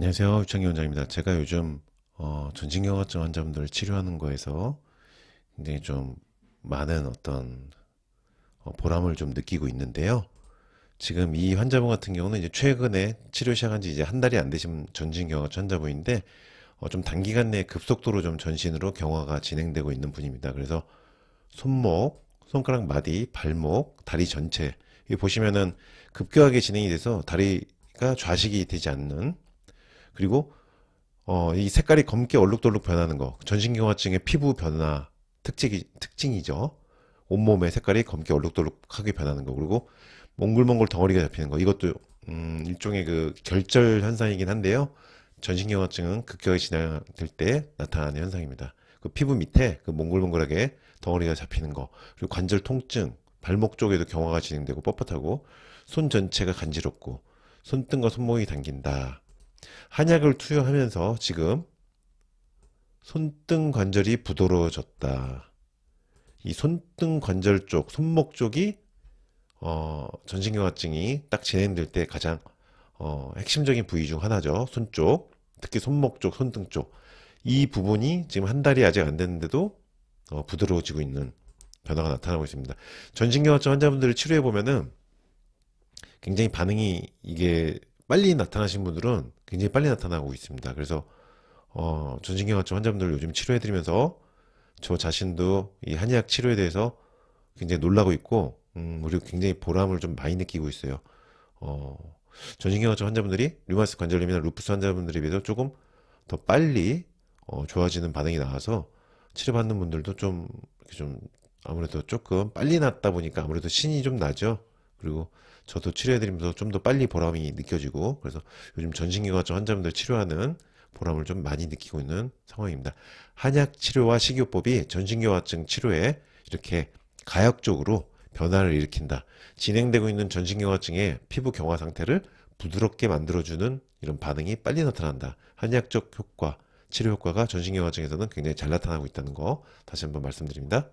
안녕하세요. 유창기 원장입니다. 제가 요즘 어, 전신경화증 환자분들을 치료하는 거에서 굉장히 좀 많은 어떤 어, 보람을 좀 느끼고 있는데요. 지금 이 환자분 같은 경우는 이제 최근에 치료 시작한 지 이제 한 달이 안 되신 전신경화증 환자분인데 어, 좀 단기간 내에 급속도로 좀 전신으로 경화가 진행되고 있는 분입니다. 그래서 손목, 손가락 마디, 발목, 다리 전체 이 보시면은 급격하게 진행이 돼서 다리가 좌식이 되지 않는 그리고 어, 이 색깔이 검게 얼룩덜룩 변하는 거 전신경화증의 피부 변화 특징이, 특징이죠. 온몸의 색깔이 검게 얼룩덜룩하게 변하는 거 그리고 몽글몽글 덩어리가 잡히는 거 이것도 음, 일종의 그 결절 현상이긴 한데요. 전신경화증은 급격하게 진행될 때 나타나는 현상입니다. 그 피부 밑에 그 몽글몽글하게 덩어리가 잡히는 거 그리고 관절 통증 발목 쪽에도 경화가 진행되고 뻣뻣하고 손 전체가 간지럽고 손등과 손목이 당긴다. 한약을 투여하면서 지금 손등 관절이 부드러워졌다. 이 손등 관절 쪽, 손목 쪽이 어, 전신경화증이 딱 진행될 때 가장 어, 핵심적인 부위 중 하나죠. 손 쪽, 특히 손목 쪽, 손등 쪽. 이 부분이 지금 한 달이 아직 안 됐는데도 어, 부드러워지고 있는 변화가 나타나고 있습니다. 전신경화증 환자분들을 치료해 보면은 굉장히 반응이 이게 빨리 나타나신 분들은 굉장히 빨리 나타나고 있습니다. 그래서 어, 전신경화증 환자분들 요즘 치료해드리면서 저 자신도 이 한의학 치료에 대해서 굉장히 놀라고 있고 음, 그리고 굉장히 보람을 좀 많이 느끼고 있어요. 어, 전신경화증 환자분들이 류마스 관절염이나 루푸스 환자분들에 비해서 조금 더 빨리 어, 좋아지는 반응이 나와서 치료받는 분들도 좀, 좀 아무래도 조금 빨리 낫다 보니까 아무래도 신이 좀 나죠. 그리고 저도 치료해드리면서 좀 더 빨리 보람이 느껴지고 그래서 요즘 전신경화증 환자분들 치료하는 보람을 좀 많이 느끼고 있는 상황입니다. 한약 치료와 식이요법이 전신경화증 치료에 이렇게 가역적으로 변화를 일으킨다. 진행되고 있는 전신경화증의 피부 경화 상태를 부드럽게 만들어주는 이런 반응이 빨리 나타난다. 한약적 효과, 치료 효과가 전신경화증에서는 굉장히 잘 나타나고 있다는 거 다시 한번 말씀드립니다.